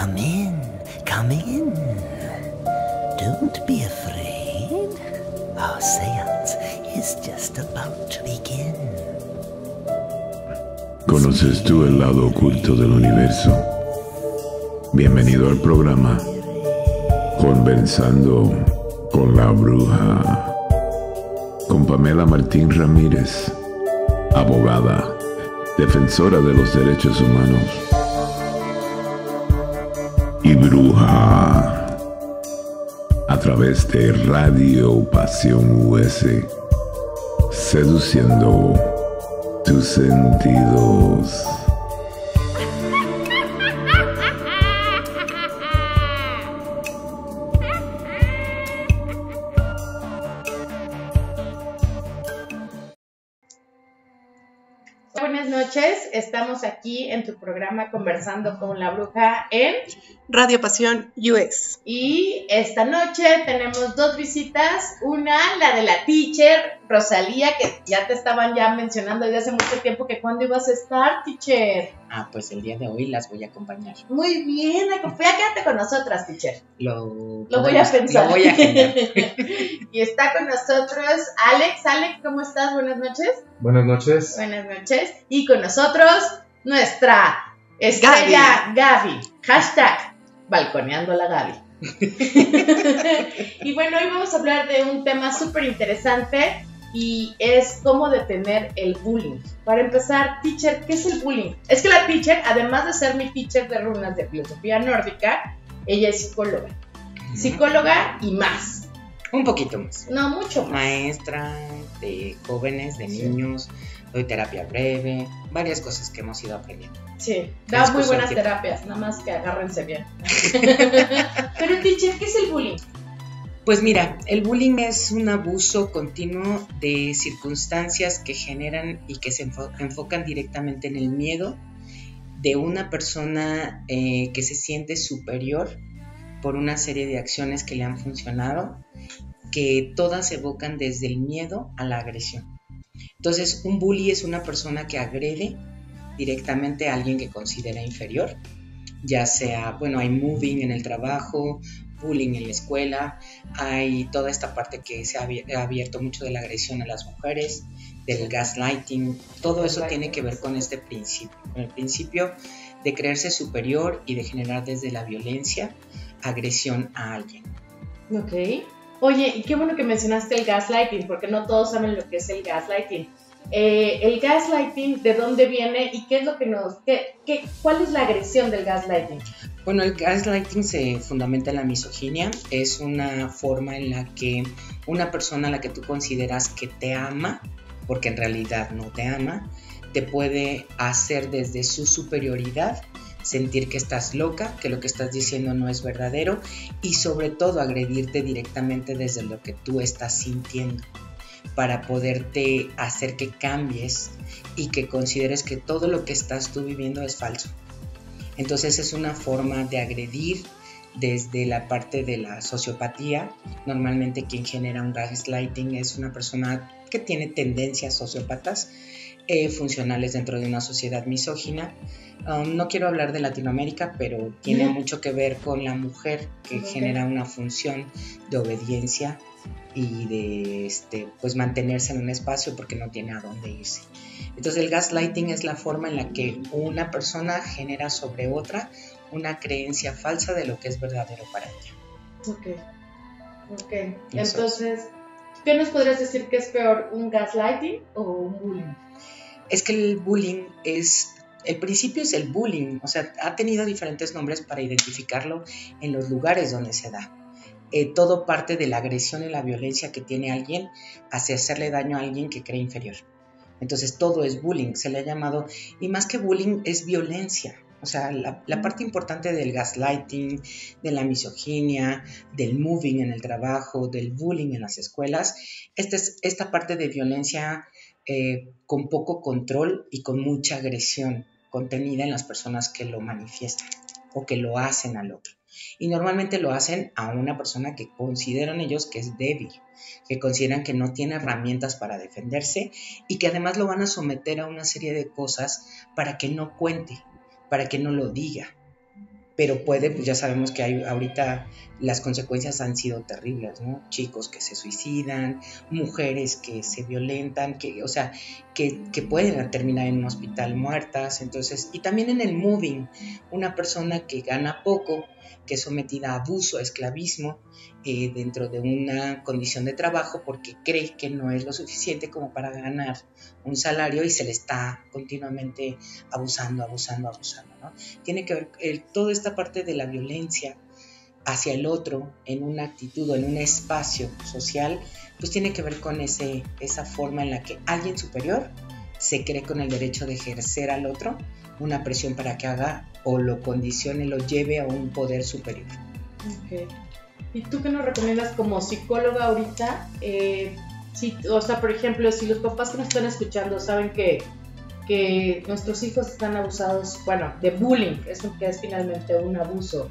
Come in, come in. Don't be afraid. Our seance is just about to begin. ¿Conoces tú el lado oculto del universo? Bienvenido al programa Conversando con la Bruja. Con Pamela Martín Ramírez, abogada, defensora de los derechos humanos y bruja. A través de Radio Pasión US, seduciendo tus sentidos. Conversando con la bruja en Radio Pasión US. y esta noche tenemos dos visitas, una la de la teacher Rosalía que ya te estaban ya mencionando desde hace mucho tiempo que cuándo ibas a estar teacher. Ah, pues el día de hoy las voy a acompañar. Muy bien, acompáñate quédate con nosotras teacher. Lo, Lo voy a pensar. Lo voy a agendar. y está con nosotros Alex. Alex, ¿cómo estás? Buenas noches. Buenas noches. Buenas noches. Y con nosotros, nuestra estrella Gaby. Hashtag balconeando a la Gaby. y bueno, hoy vamos a hablar de un tema súper interesante y es cómo detener el bullying. Para empezar, teacher, ¿qué es el bullying? Es que la teacher, además de ser mi teacher de runas de filosofía nórdica, ella es psicóloga. Psicóloga y más. Un poquito más. No, mucho más. Maestra de jóvenes, de niños, doy terapia breve, varias cosas que hemos ido aprendiendo. Sí, da muy buenas terapias, nada más que agárrense bien. Pero teacher, ¿qué es el bullying? Pues mira, el bullying es un abuso continuo de circunstancias que generan y que se enfo- enfocan directamente en el miedo de una persona eh, que se siente superior por una serie de acciones que le han funcionado, que todas evocan desde el miedo a la agresión. Entonces, un bully es una persona que agrede directamente a alguien que considera inferior, ya sea, bueno, hay moving en el trabajo, bullying en la escuela, hay toda esta parte que se ha abi- ha abierto mucho de la agresión a las mujeres, del gaslighting, todo eso tiene que ver con este principio, con el principio de creerse superior y de generar desde la violencia agresión a alguien. Ok. Oye, y qué bueno que mencionaste el gaslighting, porque no todos saben lo que es el gaslighting. Eh, el gaslighting, ¿de dónde viene y qué es lo que nos... Qué, qué, ¿Cuál es la agresión del gaslighting? Bueno, el gaslighting se fundamenta en la misoginia. Es una forma en la que una persona a la que tú consideras que te ama, porque en realidad no te ama, te puede hacer desde su superioridad sentir que estás loca, que lo que estás diciendo no es verdadero y sobre todo agredirte directamente desde lo que tú estás sintiendo para poderte hacer que cambies y que consideres que todo lo que estás tú viviendo es falso. Entonces es una forma de agredir desde la parte de la sociopatía. Normalmente quien genera un gaslighting es una persona que tiene tendencias sociópatas eh, funcionales dentro de una sociedad misógina. Um, no quiero hablar de Latinoamérica, pero tiene mucho que ver con la mujer que Ok. genera una función de obediencia y de este, pues mantenerse en un espacio porque no tiene a dónde irse. Entonces el gaslighting es la forma en la que una persona genera sobre otra una creencia falsa de lo que es verdadero para ella. Ok. Ok. Eso. Entonces, ¿qué nos podrías decir que es peor, un gaslighting o un bullying? Es que el bullying es, el principio es el bullying, o sea, ha tenido diferentes nombres para identificarlo en los lugares donde se da. Eh, todo parte de la agresión y la violencia que tiene alguien hacia hacerle daño a alguien que cree inferior. Entonces todo es bullying, se le ha llamado, y más que bullying es violencia. O sea, la, la parte importante del gaslighting, de la misoginia, del moving en el trabajo, del bullying en las escuelas, esta, es, esta parte de violencia eh, con poco control y con mucha agresión contenida en las personas que lo manifiestan o que lo hacen al otro. Y normalmente lo hacen a una persona que consideran ellos que es débil, que consideran que no tiene herramientas para defenderse y que además lo van a someter a una serie de cosas para que no cuente, para que no lo diga. Pero puede, pues ya sabemos que hay ahorita las consecuencias han sido terribles, ¿no? Chicos que se suicidan, mujeres que se violentan, que, o sea, que, que, pueden terminar en un hospital muertas, entonces, y también en el moving, una persona que gana poco, que es sometida a abuso, a esclavismo, eh, dentro de una condición de trabajo porque cree que no es lo suficiente como para ganar un salario y se le está continuamente abusando, abusando, abusando. ¿no? Tiene que ver toda esta parte de la violencia hacia el otro en una actitud o en un espacio social, pues tiene que ver con ese, esa forma en la que alguien superior se cree con el derecho de ejercer al otro una presión para que haga o lo condicione, lo lleve a un poder superior. Okay. ¿Y tú qué nos recomiendas como psicóloga ahorita? Eh, si, o sea, por ejemplo, si los papás que nos están escuchando saben que, que nuestros hijos están abusados, bueno, de bullying, eso que es finalmente un abuso.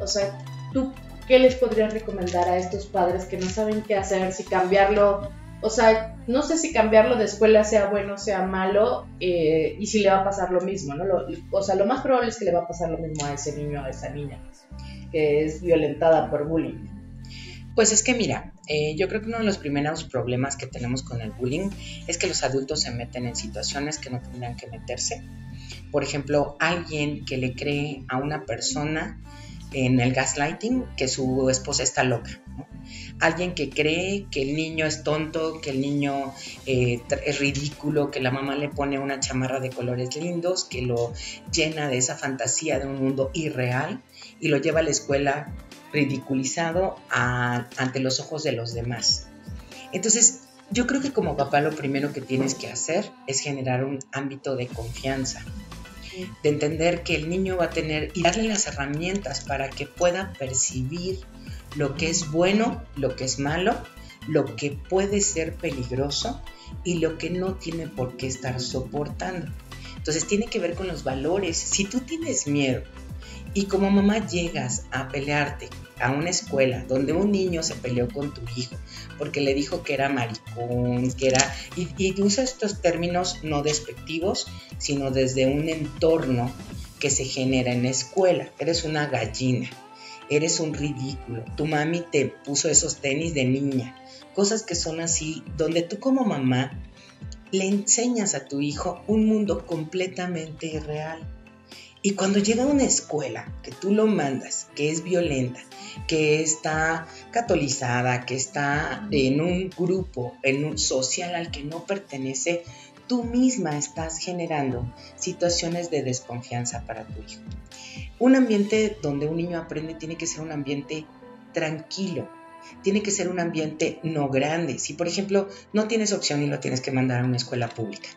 O sea, ¿tú qué les podrías recomendar a estos padres que no saben qué hacer, si cambiarlo? O sea, no sé si cambiarlo de escuela sea bueno, sea malo, eh, y si le va a pasar lo mismo, ¿no? o sea, lo más probable es que le va a pasar lo mismo a ese niño o a esa niña que es violentada por bullying. Pues es que mira, eh, yo creo que uno de los primeros problemas que tenemos con el bullying es que los adultos se meten en situaciones que no tendrían que meterse. Por ejemplo, alguien que le cree a una persona en el gaslighting que su esposa está loca. Alguien que cree que el niño es tonto, que el niño eh, es ridículo, que la mamá le pone una chamarra de colores lindos, que lo llena de esa fantasía de un mundo irreal y lo lleva a la escuela ridiculizado ante los ojos de los demás. Entonces, yo creo que como papá lo primero que tienes que hacer es generar un ámbito de confianza de entender que el niño va a tener y darle las herramientas para que pueda percibir lo que es bueno, lo que es malo, lo que puede ser peligroso y lo que no tiene por qué estar soportando. Entonces tiene que ver con los valores. Si tú tienes miedo y como mamá llegas a pelearte a una escuela donde un niño se peleó con tu hijo porque le dijo que era maricón, que era... Y, usa estos términos no despectivos, sino desde un entorno que se genera en la escuela. Eres una gallina, eres un ridículo, tu mami te puso esos tenis de niña, cosas que son así, donde tú como mamá le enseñas a tu hijo un mundo completamente irreal y cuando llega a una escuela que tú lo mandas, que es violenta, que está catolizada, que está en un grupo, en un social al que no pertenece, tú misma estás generando situaciones de desconfianza para tu hijo. Un ambiente donde un niño aprende tiene que ser un ambiente tranquilo, tiene que ser un ambiente no grande. Si por ejemplo no tienes opción y lo tienes que mandar a una escuela pública,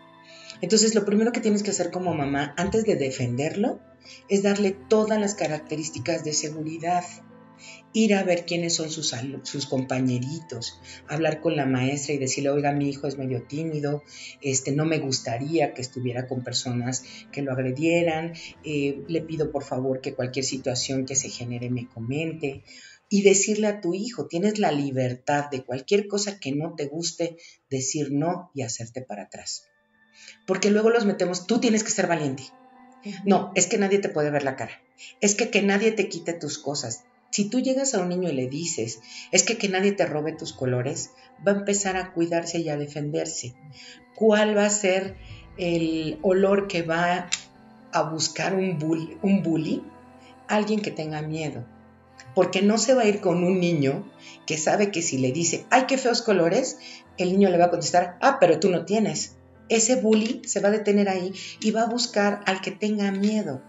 entonces, lo primero que tienes que hacer como mamá, antes de defenderlo, es darle todas las características de seguridad. Ir a ver quiénes son sus, sus compañeritos, hablar con la maestra y decirle, oiga, mi hijo es medio tímido, este, no me gustaría que estuviera con personas que lo agredieran, eh, le pido por favor que cualquier situación que se genere me comente y decirle a tu hijo, tienes la libertad de cualquier cosa que no te guste, decir no y hacerte para atrás porque luego los metemos, tú tienes que ser valiente. No, es que nadie te puede ver la cara. Es que que nadie te quite tus cosas. Si tú llegas a un niño y le dices, es que que nadie te robe tus colores, va a empezar a cuidarse y a defenderse. ¿Cuál va a ser el olor que va a buscar un bully? Un bully? Alguien que tenga miedo. Porque no se va a ir con un niño que sabe que si le dice, ay, qué feos colores, el niño le va a contestar, ah, pero tú no tienes ese bully se va a detener ahí y va a buscar al que tenga miedo.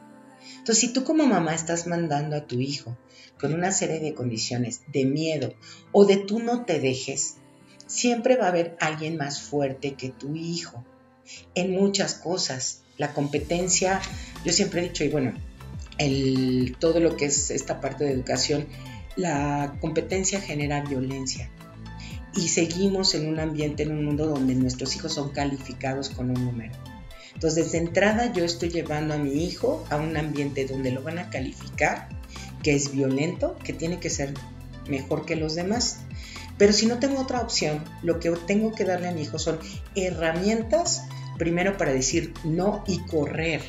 Entonces, si tú como mamá estás mandando a tu hijo con una serie de condiciones de miedo o de tú no te dejes, siempre va a haber alguien más fuerte que tu hijo en muchas cosas. La competencia, yo siempre he dicho, y bueno, el, todo lo que es esta parte de educación, la competencia genera violencia y seguimos en un ambiente, en un mundo donde nuestros hijos son calificados con un número. Entonces, de entrada yo estoy llevando a mi hijo a un ambiente donde lo van a calificar, que es violento, que tiene que ser mejor que los demás. Pero si no tengo otra opción, lo que tengo que darle a mi hijo son herramientas, primero para decir no y correr.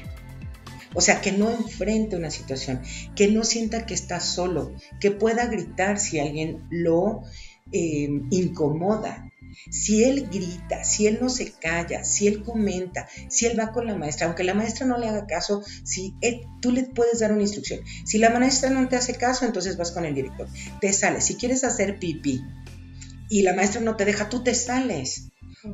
O sea, que no enfrente una situación, que no sienta que está solo, que pueda gritar si alguien lo eh, incomoda. Si él grita, si él no se calla, si él comenta, si él va con la maestra, aunque la maestra no le haga caso, si tú le puedes dar una instrucción. Si la maestra no te hace caso, entonces vas con el director. Te sales. Si quieres hacer pipí y la maestra no te deja, tú te sales.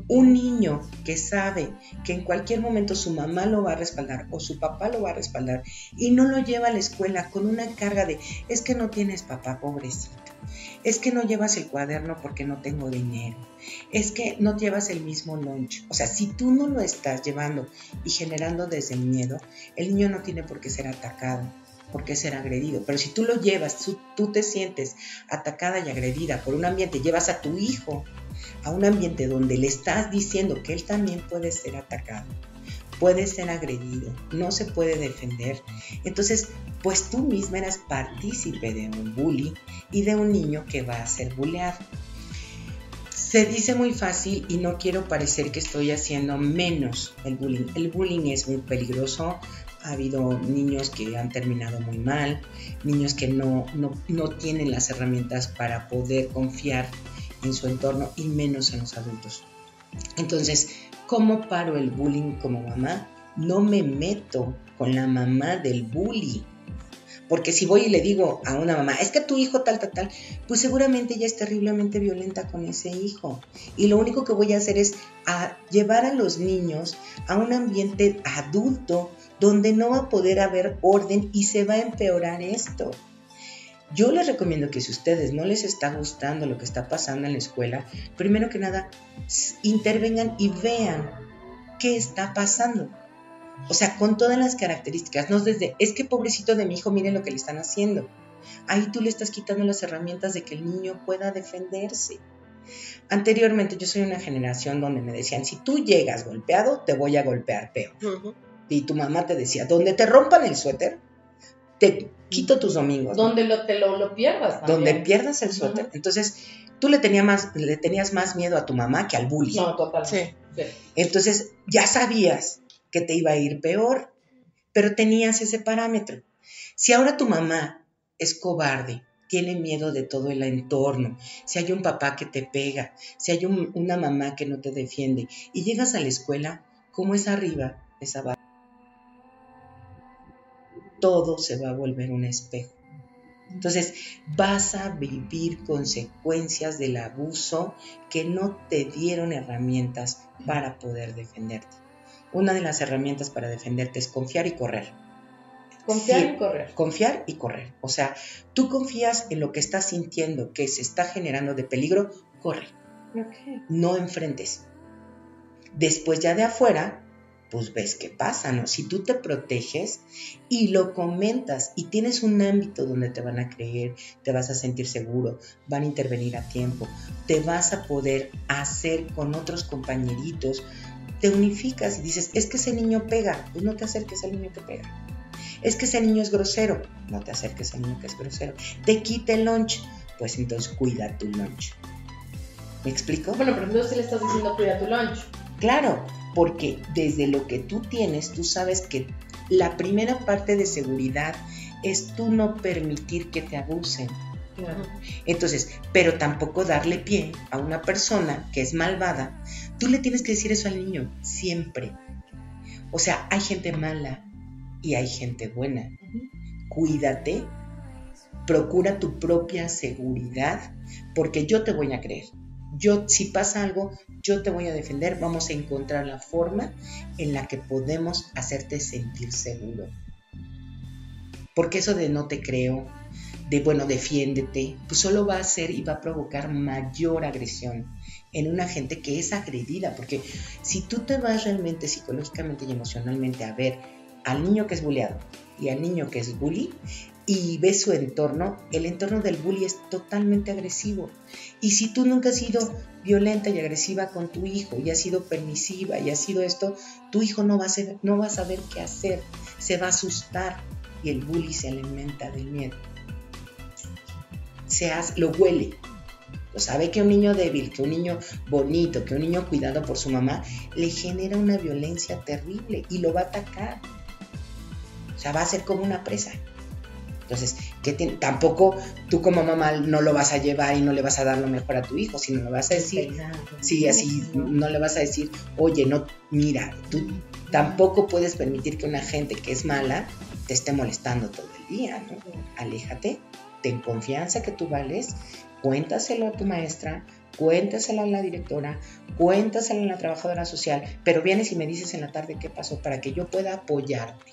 Un niño que sabe que en cualquier momento su mamá lo va a respaldar o su papá lo va a respaldar y no lo lleva a la escuela con una carga de es que no tienes papá, pobrecito. Es que no llevas el cuaderno porque no tengo dinero. Es que no llevas el mismo lunch. O sea, si tú no lo estás llevando y generando desde el miedo, el niño no tiene por qué ser atacado por qué ser agredido. Pero si tú lo llevas, tú, te sientes atacada y agredida por un ambiente, llevas a tu hijo a un ambiente donde le estás diciendo que él también puede ser atacado, puede ser agredido, no se puede defender. Entonces, pues tú misma eras partícipe de un bully y de un niño que va a ser bulleado. Se dice muy fácil y no quiero parecer que estoy haciendo menos el bullying. El bullying es muy peligroso, ha habido niños que han terminado muy mal, niños que no, no, tienen las herramientas para poder confiar en su entorno y menos en los adultos. Entonces, ¿cómo paro el bullying como mamá? No me meto con la mamá del bully. Porque si voy y le digo a una mamá, es que tu hijo tal, tal, tal, pues seguramente ella es terriblemente violenta con ese hijo. Y lo único que voy a hacer es llevar a los niños a un ambiente adulto donde no va a poder haber orden y se va a empeorar esto. Yo les recomiendo que si ustedes no les está gustando lo que está pasando en la escuela, primero que nada, intervengan y vean qué está pasando. O sea, con todas las características, no desde, es que pobrecito de mi hijo, miren lo que le están haciendo. Ahí tú le estás quitando las herramientas de que el niño pueda defenderse. Anteriormente yo soy una generación donde me decían, si tú llegas golpeado, te voy a golpear peor. Y tu mamá te decía, donde te rompan el suéter, te quito tus domingos. Donde lo, te lo, pierdas. Donde pierdas el suéter. Entonces, tú le, tenías más, le tenías más miedo a tu mamá que al bullying. No, totalmente. Entonces, ya sabías que te iba a ir peor, pero tenías ese parámetro. Si ahora tu mamá es cobarde, tiene miedo de todo el entorno, si hay un papá que te pega, si hay una mamá que no te defiende, y llegas a la escuela, como es arriba, es abajo todo se va a volver un espejo. Entonces vas a vivir consecuencias del abuso que no te dieron herramientas para poder defenderte. Una de las herramientas para defenderte es confiar y correr. Confiar y correr. Confiar y correr. O sea, tú confías en lo que estás sintiendo que se está generando de peligro, corre. No enfrentes. Después ya de afuera, pues ves qué pasa, ¿no? Si tú te proteges y lo comentas y tienes un ámbito donde te van a creer, te vas a sentir seguro, van a intervenir a tiempo, te vas a poder hacer con otros compañeritos, te unificas y dices, es que ese niño pega, pues no te acerques al niño que pega. Es que ese niño es grosero, no te acerques al niño que es grosero. Te quita el lunch, pues entonces cuida tu lunch. ¿Me explico? Bueno, pero entonces le estás diciendo cuida tu lunch. Claro, porque desde lo que tú tienes, tú sabes que la primera parte de seguridad es tú no permitir que te abusen. Entonces, pero tampoco darle pie a una persona que es malvada. Tú le tienes que decir eso al niño, siempre. O sea, hay gente mala y hay gente buena. Cuídate, procura tu propia seguridad, porque yo te voy a creer yo, si pasa algo, yo te voy a defender, vamos a encontrar la forma en la que podemos hacerte sentir seguro. Porque eso de no te creo, de bueno, defiéndete, pues solo va a hacer y va a provocar mayor agresión en una gente que es agredida. Porque si tú te vas realmente psicológicamente y emocionalmente a ver al niño que es bulleado y al niño que es bully, y ves su entorno, el entorno del bully es totalmente agresivo. Y si tú nunca has sido violenta y agresiva con tu hijo y has sido permisiva y has sido esto, tu hijo no va a, no va a saber qué hacer, se va a asustar y el bully se alimenta del miedo. Se lo huele. Lo sabe que un niño débil, que un niño bonito, que un niño cuidado por su mamá, le genera una violencia terrible y lo va a atacar sea, va a ser como una presa. Entonces, tampoco tú como mamá no lo vas a llevar y no le vas a dar lo mejor a tu hijo, sino le vas a decir, sí, así, no le vas a decir, oye, no, mira, tú tampoco puedes permitir que una gente que es mala te esté molestando todo el día, ¿no? Aléjate, ten confianza que tú vales, cuéntaselo a tu maestra, cuéntaselo a la directora, cuéntaselo a la trabajadora social, pero vienes y me dices en la tarde qué pasó para que yo pueda apoyarte.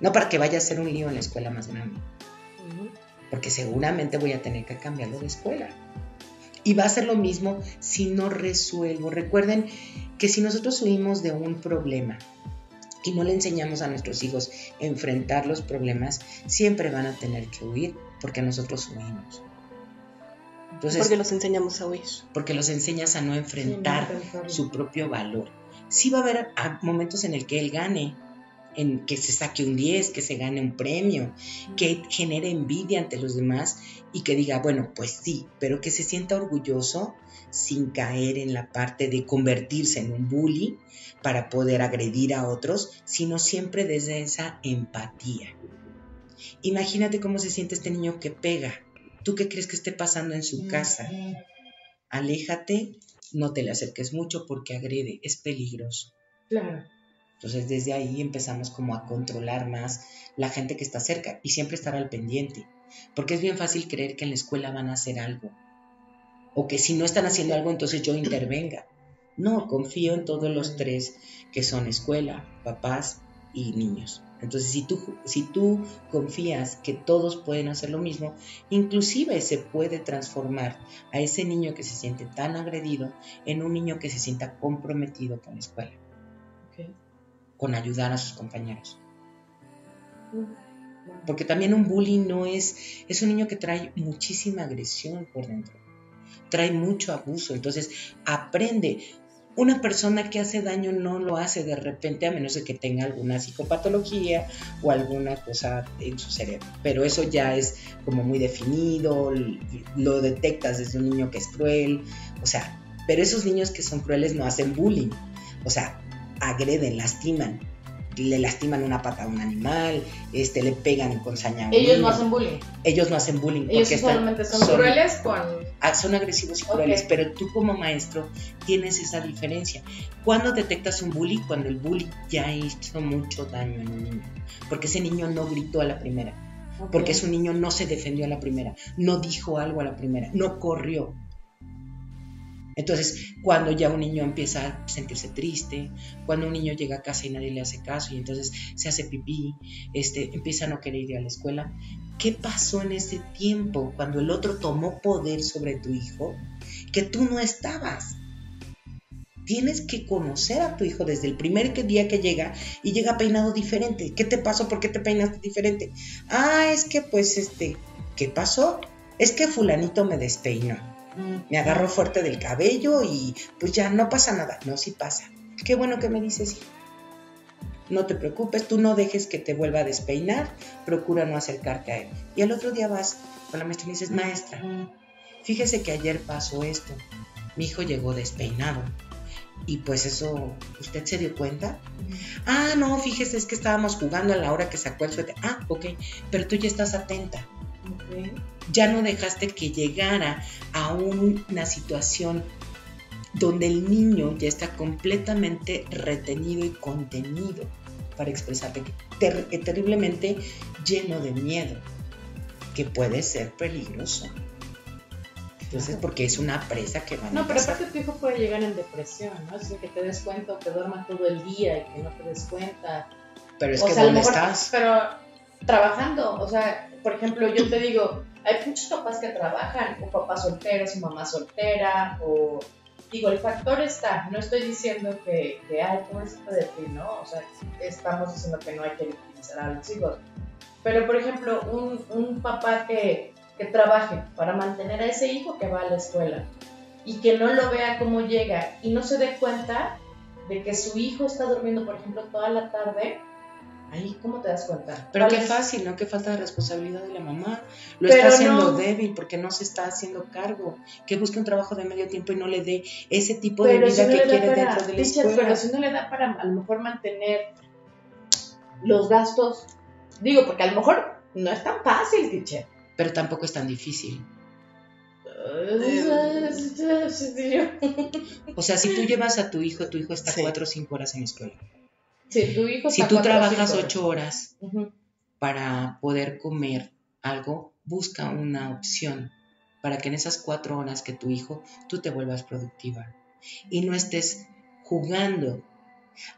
No para que vaya a ser un lío en la escuela más grande. Porque seguramente voy a tener que cambiarlo de escuela. Y va a ser lo mismo si no resuelvo. Recuerden que si nosotros huimos de un problema y no le enseñamos a nuestros hijos a enfrentar los problemas, siempre van a tener que huir porque nosotros huimos. Entonces, porque los enseñamos a huir. Porque los enseñas a no enfrentar su propio valor. Sí va a haber momentos en el que él gane, en que se saque un 10, que se gane un premio, que genere envidia ante los demás y que diga, bueno, pues sí, pero que se sienta orgulloso sin caer en la parte de convertirse en un bully para poder agredir a otros, sino siempre desde esa empatía. Imagínate cómo se siente este niño que pega. ¿Tú qué crees que esté pasando en su casa? Aléjate, no te le acerques mucho porque agrede, es peligroso. Claro. Entonces desde ahí empezamos como a controlar más la gente que está cerca y siempre estar al pendiente, porque es bien fácil creer que en la escuela van a hacer algo o que si no están haciendo algo entonces yo intervenga. No, confío en todos los tres que son escuela, papás y niños. Entonces, si tú, si tú confías que todos pueden hacer lo mismo, inclusive se puede transformar a ese niño que se siente tan agredido en un niño que se sienta comprometido con la escuela con ayudar a sus compañeros. Porque también un bullying no es, es un niño que trae muchísima agresión por dentro, trae mucho abuso, entonces aprende. Una persona que hace daño no lo hace de repente a menos de que tenga alguna psicopatología o alguna cosa en su cerebro. Pero eso ya es como muy definido, lo detectas desde un niño que es cruel, o sea, pero esos niños que son crueles no hacen bullying. O sea, agreden, lastiman. Le lastiman una pata a un animal, este, le pegan con saña Ellos no hacen bullying. Ellos no hacen bullying. Ellos solamente son, crueles con... Ah, son agresivos y crueles, pero tú como maestro tienes esa diferencia. ¿Cuándo detectas un bully? Cuando el bully ya hizo mucho daño en un niño. Porque ese niño no gritó a la primera. Porque ese niño no se defendió a la primera. No dijo algo a la primera. No corrió entonces, cuando ya un niño empieza a sentirse triste, cuando un niño llega a casa y nadie le hace caso y entonces se hace pipí, este, empieza a no querer ir a la escuela, ¿qué pasó en ese tiempo cuando el otro tomó poder sobre tu hijo que tú no estabas? Tienes que conocer a tu hijo desde el primer día que llega y llega peinado diferente. ¿Qué te pasó? ¿Por qué te peinaste diferente? Ah, es que pues este, ¿qué pasó? Es que fulanito me despeinó me agarro fuerte del cabello y pues ya no pasa nada. No, sí pasa. Qué bueno que me dices. No te preocupes, tú no dejes que te vuelva a despeinar, procura no acercarte a él. Y el otro día vas con la maestra y dices, maestra, fíjese que ayer pasó esto. Mi hijo llegó despeinado. Y pues eso, ¿usted se dio cuenta? Ah, no, fíjese, es que estábamos jugando a la hora que sacó el suéter. Ah, ok, pero tú ya estás atenta ya no dejaste que llegara a una situación donde el niño ya está completamente retenido y contenido para expresarte, terriblemente lleno de miedo, que puede ser peligroso. Entonces, porque es una presa que va a No, pero aparte tu hijo puede llegar en depresión, ¿no? Es que te des cuenta o te duerma todo el día y que no te des cuenta. Pero es que ¿dónde estás? Pero trabajando, o sea, por ejemplo, yo te digo, hay muchos papás que trabajan, un papá soltero, su mamá soltera, o digo, el factor está, no estoy diciendo que, que ay, pobrecito de ti, ¿no? O sea, estamos diciendo que no hay que utilizar a los hijos. Pero, por ejemplo, un, un papá que, que trabaje para mantener a ese hijo que va a la escuela y que no lo vea cómo llega y no se dé cuenta de que su hijo está durmiendo, por ejemplo, toda la tarde, Ahí, ¿cómo te das cuenta? Pero qué fácil, ¿no? Qué falta de responsabilidad de la mamá. Lo está haciendo débil porque no se está haciendo cargo. Que busque un trabajo de medio tiempo y no le dé ese tipo de vida que quiere dentro de la escuela. Pero si no le da para a lo mejor mantener los gastos Digo, porque a lo mejor no es tan fácil, teacher. Pero tampoco es tan difícil. O sea, si tú llevas a tu hijo, tu hijo está cuatro o cinco horas en la escuela. Si tu hijo Si tú trabajas ocho horas para poder comer algo, busca una opción para que en esas cuatro horas que tu hijo, tú te vuelvas productiva y no estés jugando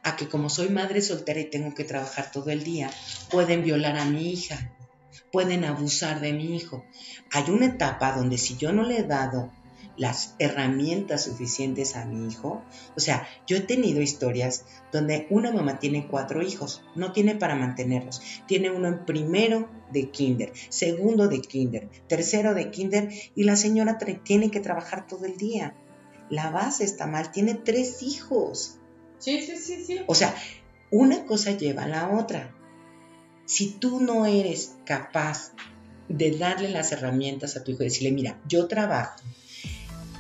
a que como soy madre soltera y tengo que trabajar todo el día, pueden violar a mi hija, pueden abusar de mi hijo. Hay una etapa donde si yo no le he dado las herramientas suficientes a mi hijo. O sea, yo he tenido historias donde una mamá tiene cuatro hijos, no tiene para mantenerlos. Tiene uno en primero de kinder, segundo de kinder, tercero de kinder y la señora tiene que trabajar todo el día. La base está mal, tiene tres hijos. Sí, sí, sí, sí. O sea, una cosa lleva a la otra. Si tú no eres capaz de darle las herramientas a tu hijo y decirle, mira, yo trabajo,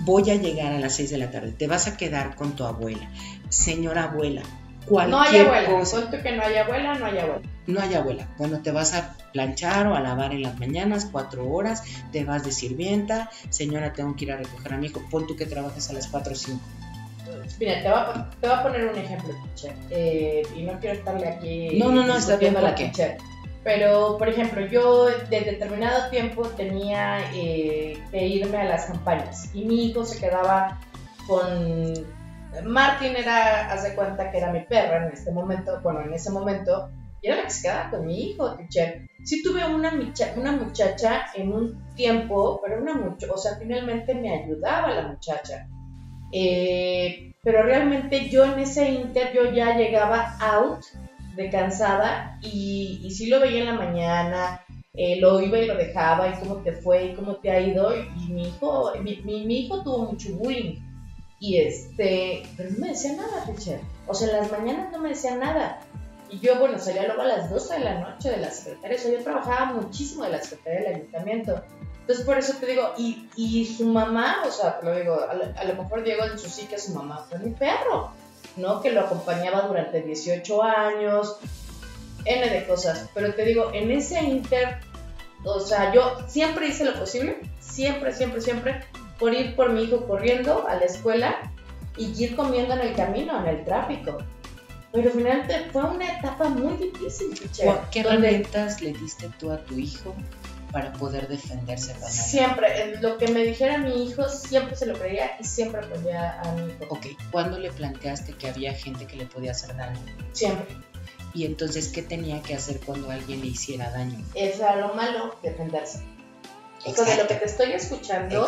voy a llegar a las 6 de la tarde, te vas a quedar con tu abuela. Señora abuela, cualquier no hay abuela, cosa. que no hay abuela, no hay abuela. No hay abuela. Bueno, te vas a planchar o a lavar en las mañanas, cuatro horas, te vas de sirvienta, señora, tengo que ir a recoger a mi hijo, pon tú que trabajes a las 4 o 5. Mira, te voy a, te a poner un ejemplo. Eh, y no quiero estarle aquí. No, no, no, está bien la que. Pero, por ejemplo, yo de determinado tiempo tenía eh, que irme a las campañas y mi hijo se quedaba con... Martín era, haz de cuenta que era mi perra en este momento, bueno, en ese momento, y era la que se quedaba con mi hijo, teacher. Sí tuve una, una muchacha en un tiempo, pero una muchacha, o sea, finalmente me ayudaba la muchacha. Eh, pero realmente yo en ese inter, yo ya llegaba out de cansada y, y sí lo veía en la mañana, eh, lo iba y lo dejaba y cómo te fue y cómo te ha ido y mi hijo, mi, mi, hijo tuvo mucho bullying y este, pero no me decía nada, teacher. O sea, en las mañanas no me decía nada. Y yo, bueno, salía luego a las 12 de la noche de la secretaria. O sea, yo trabajaba muchísimo de la secretaria del ayuntamiento. Entonces, por eso te digo, y, y su mamá, o sea, te lo digo, a lo, a lo mejor Diego en su sí que su mamá fue mi perro. ¿No? Que lo acompañaba durante 18 años, N de cosas. Pero te digo, en ese inter, o sea, yo siempre hice lo posible, siempre, siempre, siempre, por ir por mi hijo corriendo a la escuela y ir comiendo en el camino, en el tráfico. Pero finalmente fue una etapa muy difícil, ¿Qué herramientas le diste tú a tu hijo para poder defenderse Siempre, lo que me dijera mi hijo, siempre se lo creía y siempre apoyaba a mi hijo. Ok, ¿cuándo le planteaste que había gente que le podía hacer daño? Siempre. ¿Y entonces qué tenía que hacer cuando alguien le hiciera daño? Eso era lo malo, defenderse. Exacto. de lo que te estoy escuchando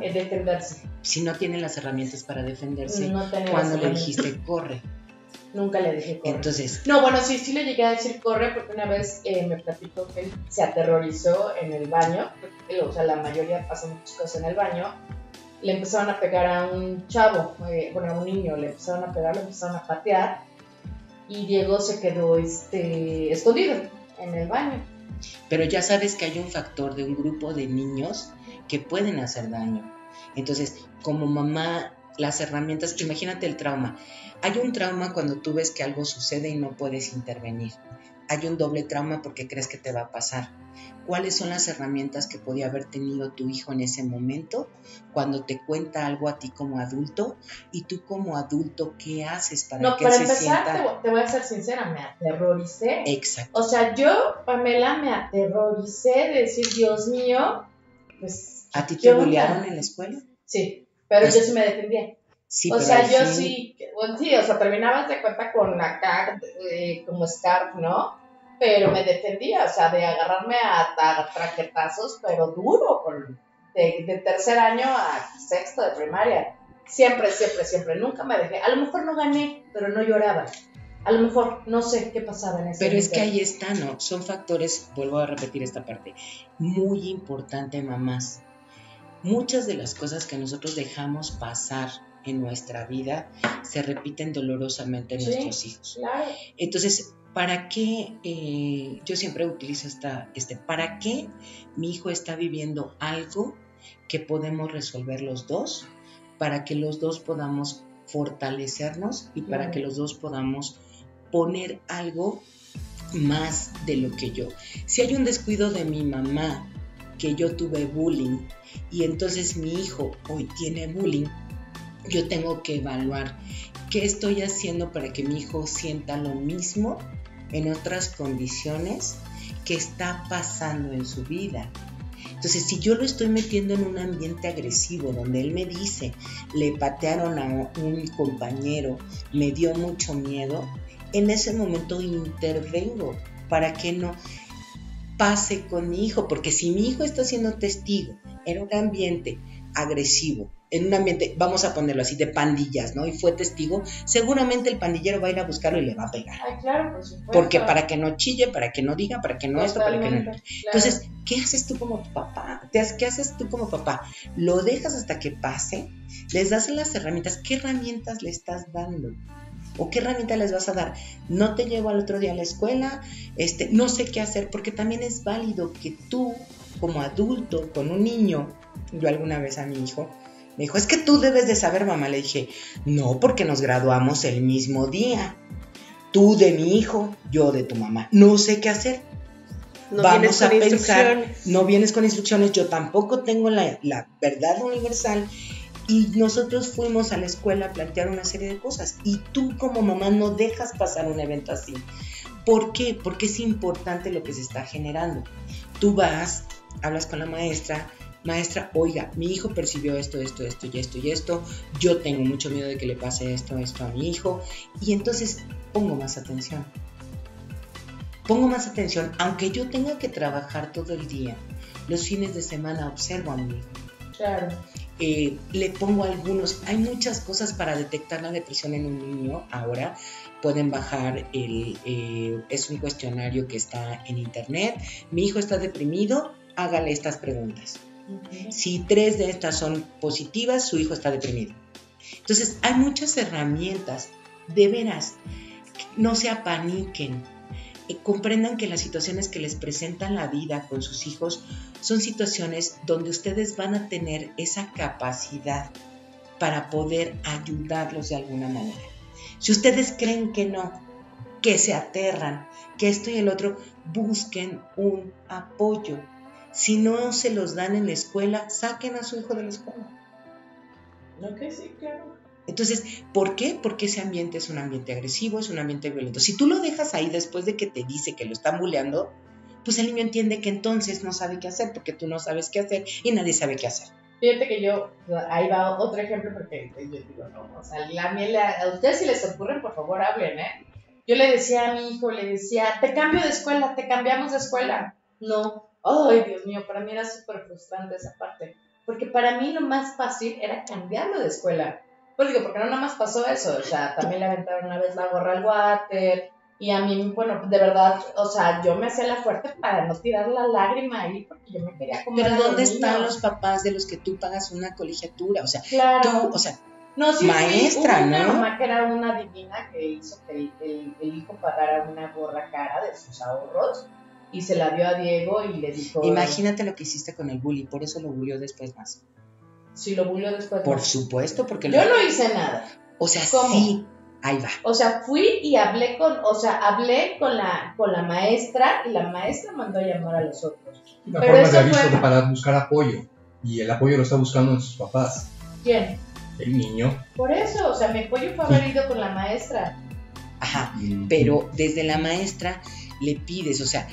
es defenderse. Si no tiene las herramientas para defenderse, no cuando le dijiste corre, Nunca le dije corre. Entonces. No, bueno, sí, sí le llegué a decir corre porque una vez eh, me platicó que él se aterrorizó en el baño. o sea, la mayoría pasan muchas cosas en el baño. Le empezaron a pegar a un chavo, eh, bueno, a un niño, le empezaron a pegar, le empezaron a patear. Y Diego se quedó este, escondido en el baño. Pero ya sabes que hay un factor de un grupo de niños que pueden hacer daño. Entonces, como mamá, las herramientas, imagínate el trauma hay un trauma cuando tú ves que algo sucede y no puedes intervenir. Hay un doble trauma porque crees que te va a pasar. ¿Cuáles son las herramientas que podía haber tenido tu hijo en ese momento cuando te cuenta algo a ti como adulto y tú como adulto qué haces para no, que para se empezar, Te, voy a ser sincera, me aterroricé. Exacto. O sea, yo, Pamela, me aterroricé de decir, Dios mío, pues... ¿A ti te bullearon en la escuela? Sí, pero yo sí me defendía o sea, yo sí, bueno, sí, o sea, terminabas de cuenta con acá eh, como scarf, ¿no? Pero me defendía, o sea, de agarrarme a, traquetazos, pero duro, de, de, tercer año a sexto de primaria. Siempre, siempre, siempre, nunca me dejé. A lo mejor no gané, pero no lloraba. A lo mejor no sé qué pasaba en ese Pero es que ahí está, ¿no? Son factores, vuelvo a repetir esta parte, muy importante, mamás. Muchas de las cosas que nosotros dejamos pasar en nuestra vida se repiten dolorosamente en nuestros hijos. Entonces, ¿para qué? Eh, yo siempre utilizo esta, este, ¿para qué mi hijo está viviendo algo que podemos resolver los dos? Para que los dos podamos fortalecernos y para que los dos podamos poner algo más de lo que yo. Si hay un descuido de mi mamá, que yo tuve bullying, y entonces mi hijo hoy tiene bullying, yo tengo que evaluar qué estoy haciendo para que mi hijo sienta lo mismo en otras condiciones que está pasando en su vida. Entonces, si yo lo estoy metiendo en un ambiente agresivo, donde él me dice, le patearon a un compañero, me dio mucho miedo, en ese momento intervengo para que no pase con mi hijo, porque si mi hijo está siendo testigo en un ambiente agresivo, en un ambiente, vamos a ponerlo así, de pandillas, ¿no? Y fue testigo, seguramente el pandillero va a ir a buscarlo y le va a pegar. Ay, claro, por supuesto. Porque para que no chille, para que no diga, para que no esto, para que no... Entonces, ¿qué haces tú como papá? ¿Qué haces tú como papá? ¿Lo dejas hasta que pase? ¿Les das las herramientas? ¿Qué herramientas le estás dando? ¿O qué herramienta les vas a dar? No te llevo al otro día a la escuela, este, no sé qué hacer, porque también es válido que tú, como adulto, con un niño, yo alguna vez a mi hijo, me dijo, es que tú debes de saber, mamá. Le dije, no, porque nos graduamos el mismo día. Tú de mi hijo, yo de tu mamá. No sé qué hacer. No Vamos a pensar, no vienes con instrucciones, yo tampoco tengo la, la verdad universal y nosotros fuimos a la escuela a plantear una serie de cosas y tú como mamá no dejas pasar un evento así. ¿Por qué? Porque es importante lo que se está generando. Tú vas, hablas con la maestra, maestra, oiga, mi hijo percibió esto, esto, esto y esto y esto, yo tengo mucho miedo de que le pase esto, esto a mi hijo, y entonces pongo más atención. Pongo más atención, aunque yo tenga que trabajar todo el día, los fines de semana observo a mi hijo. Claro. Eh, le pongo algunos, hay muchas cosas para detectar la depresión en un niño ahora. Pueden bajar el, eh, es un cuestionario que está en internet. Mi hijo está deprimido, hágale estas preguntas. Si tres de estas son positivas, su hijo está deprimido. Entonces, hay muchas herramientas, de veras, no se apaniquen, eh, comprendan que las situaciones que les presentan la vida con sus hijos son situaciones donde ustedes van a tener esa capacidad para poder ayudarlos de alguna manera. Si ustedes creen que no, que se aterran, que esto y el otro, busquen un apoyo, si no se los dan en la escuela, saquen a su hijo de la escuela. Ok, sí, claro. Entonces, ¿por qué? Porque ese ambiente es un ambiente agresivo, es un ambiente violento. Si tú lo dejas ahí después de que te dice que lo están bulleando, pues el niño entiende que entonces no sabe qué hacer, porque tú no sabes qué hacer y nadie sabe qué hacer. Fíjate que yo, ahí va otro ejemplo, porque yo digo, no, o sea, la a ustedes si les ocurren, por favor hablen, ¿eh? Yo le decía a mi hijo, le decía, te cambio de escuela, te cambiamos de escuela. No, Ay, Dios mío, para mí era súper frustrante esa parte. Porque para mí lo más fácil era cambiarlo de escuela. Pues digo, porque no nada más pasó eso. O sea, también le aventaron una vez la gorra al water. Y a mí, bueno, de verdad, o sea, yo me hacía la fuerte para no tirar la lágrima ahí, porque yo me quería comer. Pero ¿dónde están los papás de los que tú pagas una colegiatura? O sea, tú, o sea, no, sí, maestra, sí, una mamá que era una divina que hizo que el, el hijo pagara una gorra cara de sus ahorros y se la dio a Diego y le dijo... Imagínate lo que hiciste con el bully, por eso lo bullió después más. Sí, lo bullió después Por supuesto, porque... Yo no hice nada. O sea, sí, ahí va. O sea, fui y hablé con, o sea, hablé con la, con la maestra y la maestra mandó a llamar a los otros. Una Pero forma de aviso para buscar apoyo y el apoyo lo está buscando en sus papás. ¿Quién? El niño. Por eso, o sea, mi apoyo fue haber ido con la maestra. Ajá, pero desde la maestra le pides, o sea,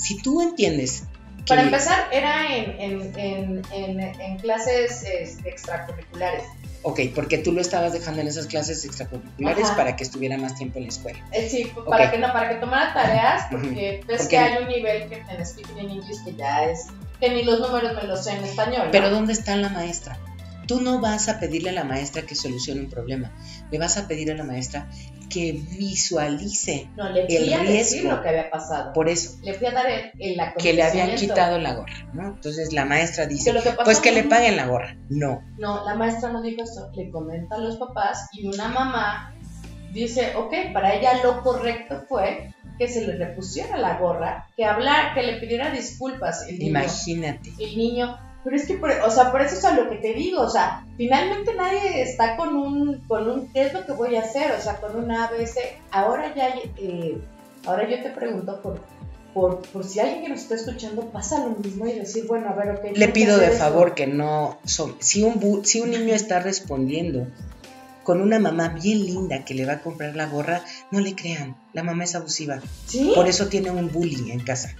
si tú entiendes... Para empezar, era en, en, en, en clases este, extracurriculares. Ok, porque tú lo estabas dejando en esas clases extracurriculares para que estuviera más tiempo en la escuela. Eh, sí, para, que no, para que tomara tareas, porque ves que hay un nivel que en Speaking in English que ya es, que ni los números me los sé en español. Pero ¿dónde está la maestra? Tú no vas a pedirle a la maestra que solucione un problema, le vas a pedir a la maestra que visualice no, le fui el a riesgo. Decir lo que había pasado. Por eso. Le fui a dar el, el Que le habían quitado la gorra, ¿no? Entonces la maestra dice, pues que le paguen la gorra. No. No, la maestra no dijo eso. Le comenta a los papás y una mamá dice, ok, para ella lo correcto fue que se le repusiera la gorra, que hablar, que le pidiera disculpas. El Imagínate. El niño pero es que, por, o sea, por eso es a lo que te digo, o sea, finalmente nadie está con un, con un, ¿qué es lo que voy a hacer? O sea, con un ABC. Ahora ya, eh, Ahora yo te pregunto por, por, por si alguien que nos está escuchando pasa lo mismo y decir, bueno, a ver, ok. Le pido de favor que no... Son, si, un si un niño está respondiendo con una mamá bien linda que le va a comprar la gorra, no le crean, la mamá es abusiva. ¿Sí? Por eso tiene un bullying en casa.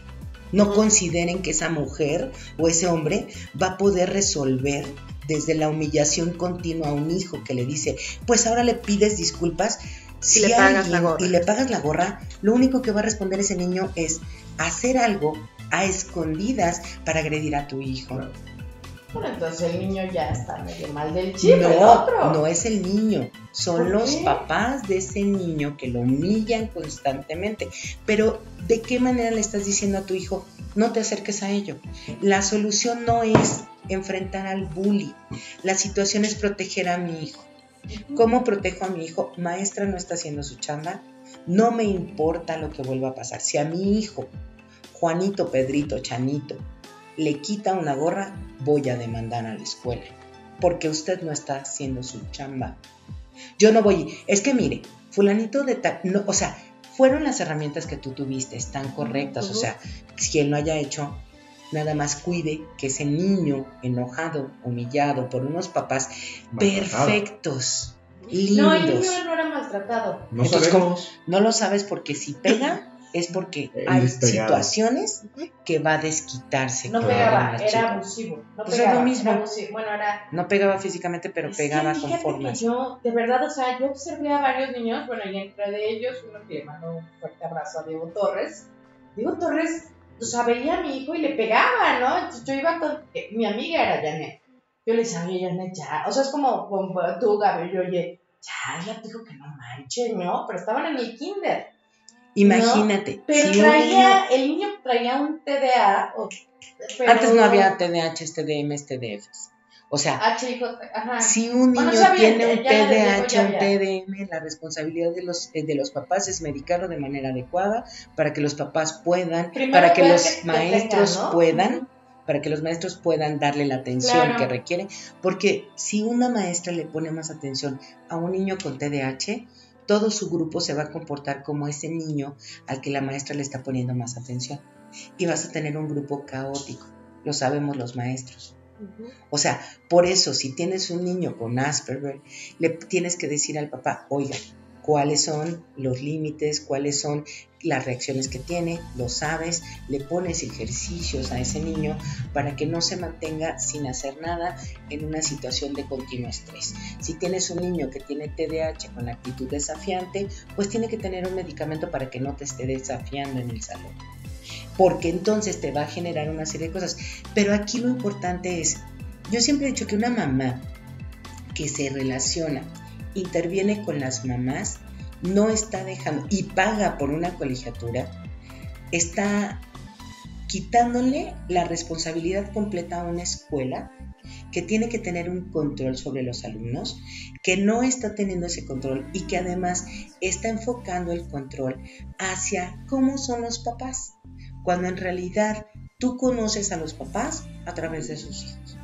No consideren que esa mujer o ese hombre va a poder resolver desde la humillación continua a un hijo que le dice, pues ahora le pides disculpas. Si y le pagas la gorra. Y le pagas la gorra, lo único que va a responder ese niño es hacer algo a escondidas para agredir a tu hijo. Bueno, entonces el niño ya está medio mal del chip, el No, otro. no es el niño, son ¿Por los qué? papás de ese niño que lo humillan constantemente. Pero, ¿de qué manera le estás diciendo a tu hijo, no te acerques a ello? La solución no es enfrentar al bully. La situación es proteger a mi hijo. ¿Cómo protejo a mi hijo? Maestra no está haciendo su chamba. No me importa lo que vuelva a pasar. Si a mi hijo, Juanito, Pedrito, Chanito, le quita una gorra, voy a demandar a la escuela. Porque usted no está haciendo su chamba. Yo no voy. Es que mire, fulanito de tal. No, o sea, fueron las herramientas que tú tuviste, están correctas. O Ujú. sea, si él no haya hecho, nada más cuide que ese niño enojado, humillado por unos papás Maltratado. perfectos, No, el lindos. niño no era maltratado. No Entonces, sabemos. No lo sabes porque si pega es porque hay es situaciones que va a desquitarse. No pegaba, era abusivo. No Pues es pegaba, lo mismo. era abusivo. Bueno, era. No pegaba físicamente, pero Es pegaba con formas. Yo, de verdad, o sea, yo observé a varios niños, bueno, y entre de ellos uno que le mando un fuerte abrazo a Diego Torres. Diego Torres, o sea, veía a mi hijo y le pegaba, ¿no? Entonces yo iba con. eh, mi amiga era Janet. Yo le decía, oye, Janet, ya. O sea, es como, como tú, yo, oye, ya, ya te digo que no manches, ¿no? Pero estaban en el kinder. Imagínate. Pero si el niño traía un TDA. o- pero- Antes no había TDAH, TDM, TDFs. O sea, H, hijo, ajá. si un niño tiene un TDAH, un. TDM, la responsabilidad de los, de los papás es medicarlo de manera adecuada para que los papás puedan, Primero para que los que maestros puedan, para que los maestros puedan darle la atención Claro. que requiere. Porque si una maestra le pone más atención a un niño con TDAH, todo su grupo se va a comportar como ese niño al que la maestra le está poniendo más atención. Y vas a tener un grupo caótico, lo sabemos los maestros. O sea, por eso si tienes un niño con Asperger, le tienes que decir al papá, oiga, cuáles son los límites, cuáles son las reacciones que tiene, lo sabes, le pones ejercicios a ese niño para que no se mantenga sin hacer nada en una situación de continuo estrés. Si tienes un niño que tiene TDAH con actitud desafiante, pues tiene que tener un medicamento para que no te esté desafiando en el salón. Porque entonces te va a generar una serie de cosas. Pero aquí lo importante es, yo siempre he dicho que una mamá que se relaciona, interviene con las mamás, no está dejando y paga por una colegiatura, está quitándole la responsabilidad completa a una escuela que tiene que tener un control sobre los alumnos, que no está teniendo ese control y que además está enfocando el control hacia cómo son los papás, cuando en realidad tú conoces a los papás a través de sus hijos.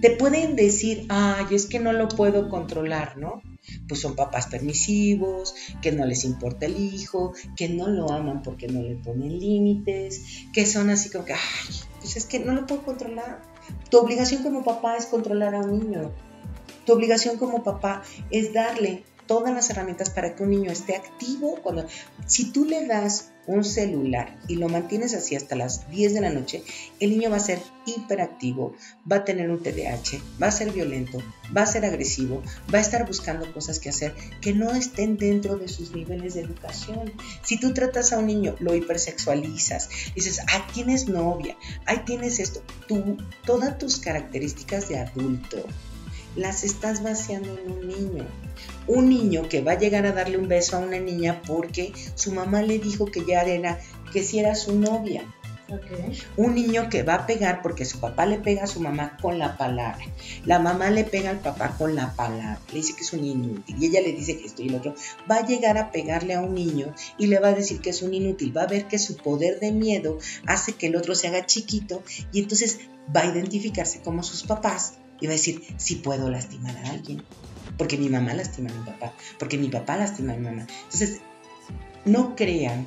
Te pueden decir, ay, es que no lo puedo controlar, ¿no? Pues son papás permisivos, que no les importa el hijo, que no lo aman porque no le ponen límites, que son así como que, ay, pues es que no lo puedo controlar. Tu obligación como papá es controlar a un niño. Tu obligación como papá es darle todas las herramientas para que un niño esté activo. Cuando, si tú le das un celular y lo mantienes así hasta las 10 de la noche, el niño va a ser hiperactivo, va a tener un TDAH, va a ser violento, va a ser agresivo, va a estar buscando cosas que hacer que no estén dentro de sus niveles de educación. Si tú tratas a un niño, lo hipersexualizas, dices, ah, tienes novia, ahí tienes esto, tú, todas tus características de adulto las estás vaciando en un niño. Un niño que va a llegar a darle un beso a una niña porque su mamá le dijo que ya era, que si era su novia. Un niño que va a pegar porque su papá le pega a su mamá con la palabra. La mamá le pega al papá con la palabra. Le dice que es un inútil. Y ella le dice que esto y lo otro. Va a llegar a pegarle a un niño y le va a decir que es un inútil. Va a ver que su poder de miedo hace que el otro se haga chiquito y entonces va a identificarse como sus papás va a decir, si puedo lastimar a alguien. Porque mi mamá lastima a mi papá. Porque mi papá lastima a mi mamá. Entonces, no crean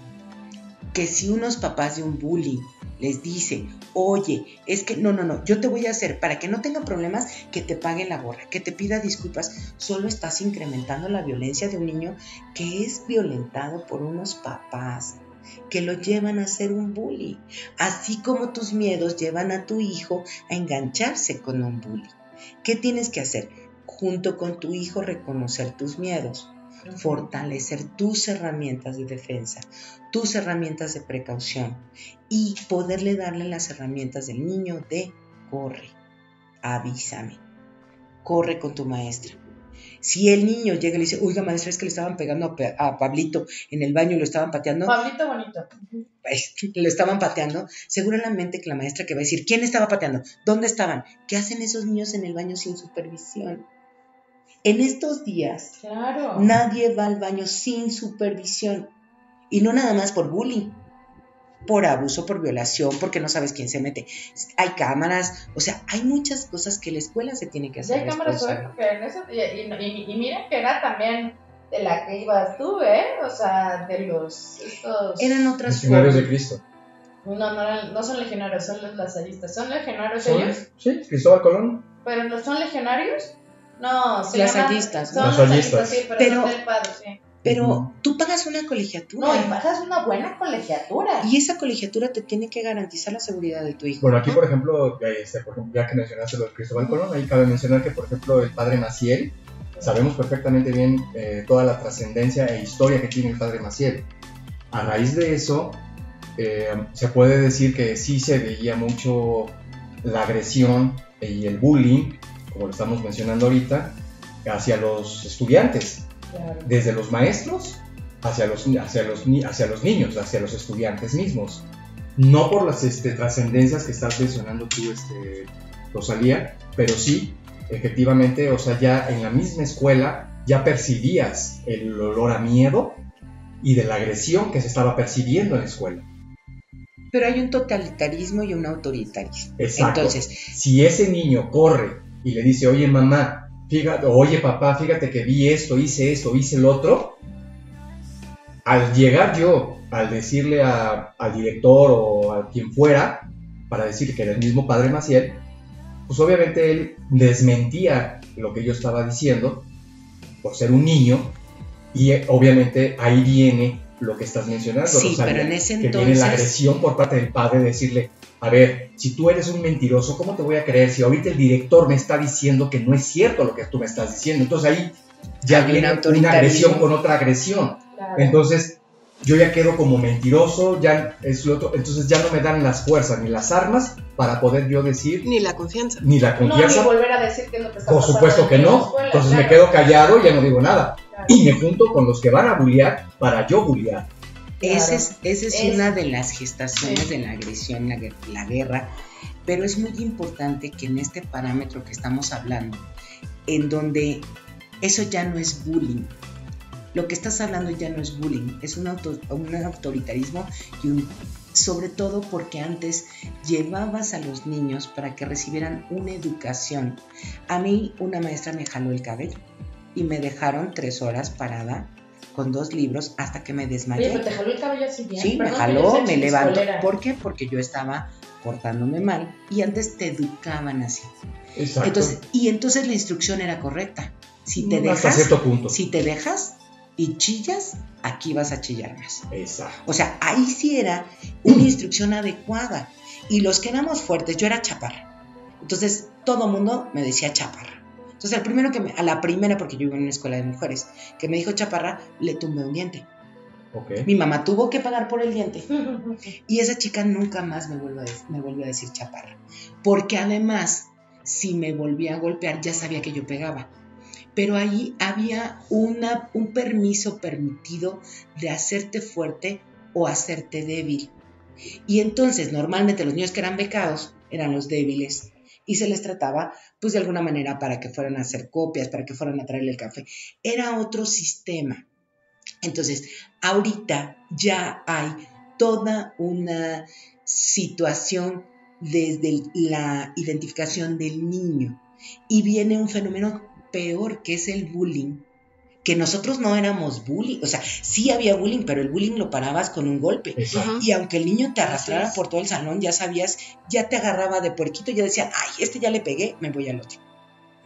que si unos papás de un bullying les dice, oye, es que no, no, no, yo te voy a hacer para que no tenga problemas que te pague la gorra, que te pida disculpas, solo estás incrementando la violencia de un niño que es violentado por unos papás que lo llevan a ser un bully, así como tus miedos llevan a tu hijo a engancharse con un bully. ¿Qué tienes que hacer? Junto con tu hijo reconocer tus miedos, fortalecer tus herramientas de defensa, tus herramientas de precaución y poderle darle las herramientas del niño de corre, avísame, corre con tu maestra. Si el niño llega y le dice, oiga maestra, es que le estaban pegando a, Pablito en el baño y lo estaban pateando. Pablito bonito. lo estaban pateando, seguramente que la maestra que va a decir, ¿quién estaba pateando? ¿Dónde estaban? ¿Qué hacen esos niños en el baño sin supervisión? En estos días, nadie va al baño sin supervisión. Y no nada más por bullying, por abuso, por violación, porque no sabes quién se mete. Hay cámaras, o sea, hay muchas cosas que la escuela se tiene que hacer. hay cámaras en eso, y, miren que era también de la que ibas tú, ¿eh? O sea, de los... Estos... Eran otras Legionarios de Cristo. No, no, no son legionarios, son los lazaristas. ¿Son legionarios ellos? Sí, Cristóbal Colón. ¿Pero no son legionarios? No, se lasallistas. Son lasallistas, sí, pero, pero, del padre, sí. Pero tú pagas una colegiatura. No, y pagas una buena colegiatura. Y esa colegiatura te tiene que garantizar la seguridad de tu hijo. Bueno, aquí, por ejemplo, este, ya que mencionaste lo de Cristóbal Colón, ahí cabe mencionar que, por ejemplo, el padre Maciel, sabemos perfectamente bien eh, toda la trascendencia e historia que tiene el padre Maciel. A raíz de eso, eh, se puede decir que sí se veía mucho la agresión y el bullying, como lo estamos mencionando ahorita, hacia los estudiantes desde los maestros hacia los, hacia, los, hacia los niños, hacia los estudiantes mismos. No por las este, trascendencias que estás mencionando tú, este, Rosalía, pero sí, efectivamente, o sea, ya en la misma escuela ya percibías el olor a miedo y de la agresión que se estaba percibiendo en la escuela. Pero hay un totalitarismo y un autoritarismo. Exacto. Entonces, si ese niño corre y le dice, oye mamá, fíjate, oye papá, fíjate que vi esto, hice esto, hice el otro, al llegar yo, al decirle al director o a quien fuera, para decir que era el mismo padre Maciel, pues obviamente él desmentía lo que yo estaba diciendo, por ser un niño, y eh, obviamente ahí viene lo que estás mencionando, sí, pero en ese entonces... que viene la agresión por parte del padre, decirle, a ver, si tú eres un mentiroso, ¿cómo te voy a creer si ahorita el director me está diciendo que no es cierto lo que tú me estás diciendo? Entonces ahí ya viene una agresión con otra agresión. Entonces yo ya quedo como mentiroso, ya es lo otro, entonces ya no me dan las fuerzas ni las armas para poder yo decir ni la confianza. Ni la confianza. No, ni volver a decir que no te está Por supuesto que no. entonces me quedo callado y ya no digo nada. Y me junto con los que van a bullear para yo bullear. Esa es, una de las gestaciones de la agresión, la, la guerra, pero es muy importante que en este parámetro que estamos hablando, en donde eso ya no es bullying, lo que estás hablando ya no es bullying, es un, un autoritarismo y un, sobre todo porque antes llevabas a los niños para que recibieran una educación. A mí una maestra me jaló el cabello y me dejaron tres horas parada con dos libros hasta que me desmayé. Oye, pero te jaló el cabello así bien. Sí, me jaló, me levantó. ¿Por qué? Porque yo estaba portándome mal y antes te educaban así. Exacto. Entonces, y entonces la instrucción era correcta. Si te dejas, cierto punto. si te dejas y chillas, aquí vas a chillar más. Exacto. O sea, ahí sí era una instrucción adecuada. Y los que éramos fuertes, yo era chaparra. Entonces, todo mundo me decía chaparra. Entonces, al primero que a la primera, porque yo iba en una escuela de mujeres, que me dijo chaparra, le tumbé un diente. Mi mamá tuvo que pagar por el diente. Y esa chica nunca más me volvió, a, me volvió a decir chaparra. Porque además, si me volvía a golpear, ya sabía que yo pegaba. Pero ahí había una, un permiso permitido de hacerte fuerte o hacerte débil. Y entonces, normalmente los niños que eran becados eran los débiles y se les trataba pues de alguna manera para que fueran a hacer copias, para que fueran a traerle el café. Era otro sistema. Entonces, ahorita ya hay toda una situación desde la identificación del niño y viene un fenómeno peor que es el bullying, que nosotros no éramos bullying, o sea, sí había bullying, pero el bullying lo parabas con un golpe. Exacto. Y aunque el niño te arrastrara por todo el salón, ya sabías, ya te agarraba de puerquito, ya decían, ay, este ya le pegué, me voy al otro.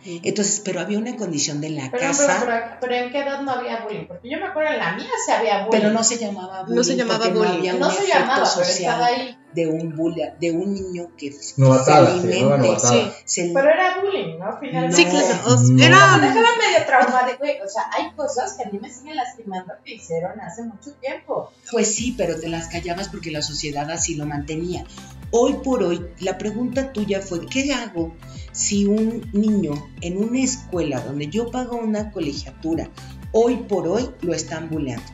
Entonces, pero había una condición de la Pero, casa, pero, pero, pero ¿en qué edad no había bullying? Porque yo me acuerdo en la mía sí había bullying. pero no se llamaba bullying. No se llamaba bullying. No, había No un se llamaba, pero social estaba ahí. de un bully- de un niño que Novatada, se se alimente, novatada. se- Pero era bullying, ¿no? Finalmente. Sí, claro. No. Me Era. dejaba medio güey. O sea, hay cosas que a mí me siguen lastimando que hicieron hace mucho tiempo. Pues sí, pero te las callabas porque la sociedad así lo mantenía. Hoy por hoy, la pregunta tuya fue, ¿qué hago si un niño en una escuela donde yo pago una colegiatura, hoy por hoy lo están bulleando?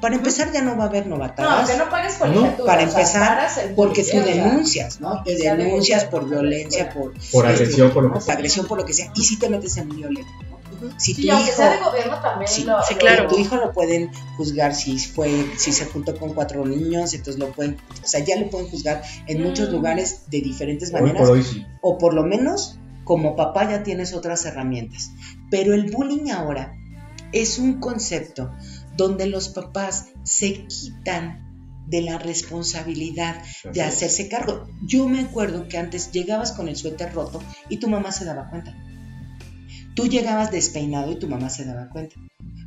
Para empezar, ya no va a haber No, novatadas. que no pagues colegiatura. para o sea, empezar, porque tú denuncias, ¿no? Y sea denuncias denuncia por violencia, por, Por agresión, por lo que ¿no? sea. agresión, por lo que sea. Y si te metes en. ¿no? Si tu Sí, aunque hijo, sea de gobierno también Sí, lo, sí, lo- claro. tu hijo lo pueden juzgar si fue, si se juntó con cuatro niños, entonces lo pueden, o sea, ya lo pueden juzgar en muchos Mm. lugares de diferentes Hoy maneras, por hoy sí. o por lo menos como papá ya tienes otras herramientas. Pero el bullying ahora es un concepto donde los papás se quitan de la responsabilidad de hacerse cargo. Yo me acuerdo que antes llegabas con el suéter roto y tu mamá se daba cuenta. Tú llegabas despeinado y tu mamá se daba cuenta.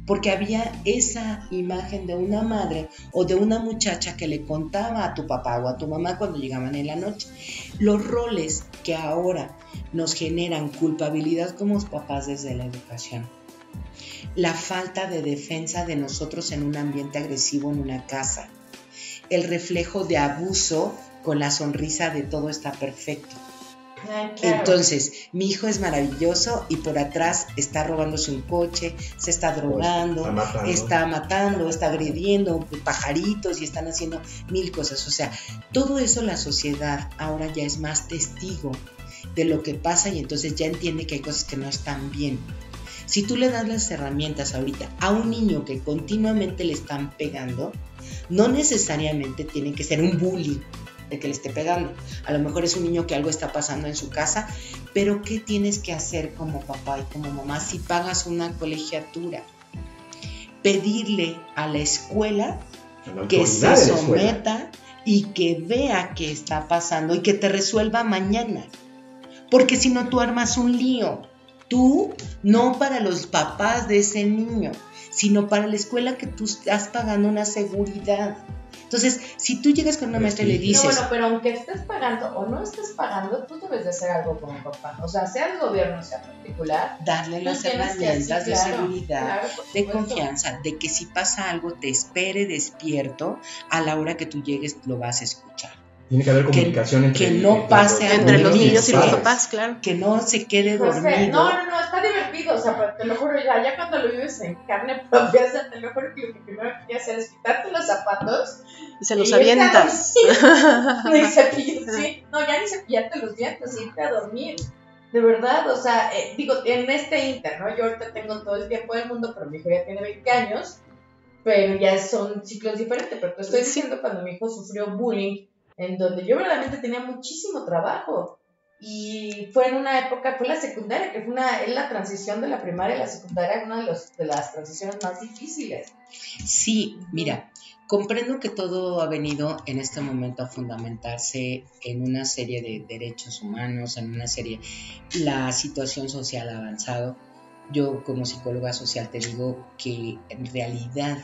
Porque había esa imagen de una madre o de una muchacha que le contaba a tu papá o a tu mamá cuando llegaban en la noche. Los roles que ahora nos generan culpabilidad como papás desde la educación. La falta de defensa de nosotros en un ambiente agresivo en una casa. El reflejo de abuso con la sonrisa de todo está perfecto. Claro. Entonces, mi hijo es maravilloso y por atrás está robándose un coche, se está drogando, Está matando. está matando, está agrediendo pajaritos y están haciendo mil cosas. O sea, todo eso la sociedad ahora ya es más testigo de lo que pasa y entonces ya entiende que hay cosas que no están bien. Si tú le das las herramientas ahorita a un niño que continuamente le están pegando, no necesariamente tiene que ser un bully de que le esté pegando. A lo mejor es un niño que algo está pasando en su casa, pero ¿qué tienes que hacer como papá y como mamá si pagas una colegiatura? Pedirle a la escuela la que se someta y que vea qué está pasando y que te resuelva mañana. Porque si no, tú armas un lío. Tú, no para los papás de ese niño, sino para la escuela que tú estás pagando una seguridad. Entonces, si tú llegas con una maestra y le No, dices, bueno, pero aunque estés pagando o no estés pagando, tú debes de hacer algo como papá. O sea, sea el gobierno, sea particular. darle las herramientas así, de claro, seguridad, claro, de confianza, de que si pasa algo te espere despierto, a la hora que tú llegues lo vas a escuchar. Tiene que haber Que- comunicación entre, que no pase Entre los Niños y los papás, claro. Que no se quede dormido. no, no, no, está divertido, o sea, te lo juro, ya, ya cuando lo vives en carne propia, o sea, te lo juro que lo que primero que quería hacer es quitarte los zapatos Y se los y avientas. Ni cepillo, sí, no, ya ni cepillarte los dientes, irte a dormir. De verdad, o sea, eh, digo, en este inter, ¿no? Yo ahorita tengo todo el tiempo del mundo, pero mi hijo ya tiene 20 años, pero ya son ciclos diferentes. Pero te estoy diciendo cuando mi hijo sufrió bullying, en donde yo verdaderamente tenía muchísimo trabajo. Y fue en una época, fue la secundaria, que fue una, es la transición de la primaria a la secundaria, una de, los, de las transiciones más difíciles. Sí, mira, comprendo que todo ha venido en este momento a fundamentarse en una serie de derechos humanos, en una serie, la situación social ha avanzado. Yo como psicóloga social te digo que en realidad,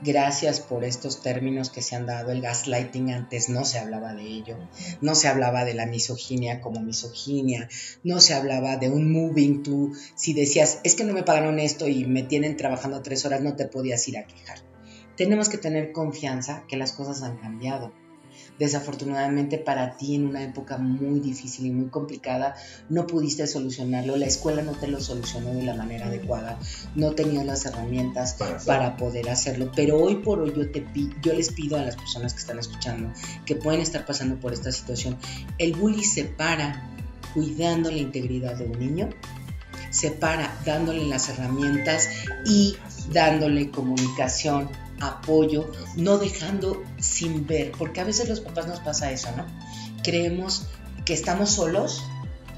gracias por estos términos que se han dado, el gaslighting antes no se hablaba de ello, no se hablaba de la misoginia como misoginia, no se hablaba de un moving to, si decías, es que no me pagaron esto y me tienen trabajando tres horas, no te podías ir a quejar. Tenemos que tener confianza que las cosas han cambiado. Desafortunadamente para ti en una época muy difícil y muy complicada no pudiste solucionarlo, la escuela no te lo solucionó de la manera adecuada, no tenías las herramientas Para poder hacerlo. Pero hoy por hoy yo, te yo les pido a las personas que están escuchando que pueden estar pasando por esta situación, el bully se para cuidando la integridad de un niño, se para dándole las herramientas y dándole comunicación, apoyo, no dejando sin ver, porque a veces los papás nos pasa eso, ¿no? Creemos que estamos solos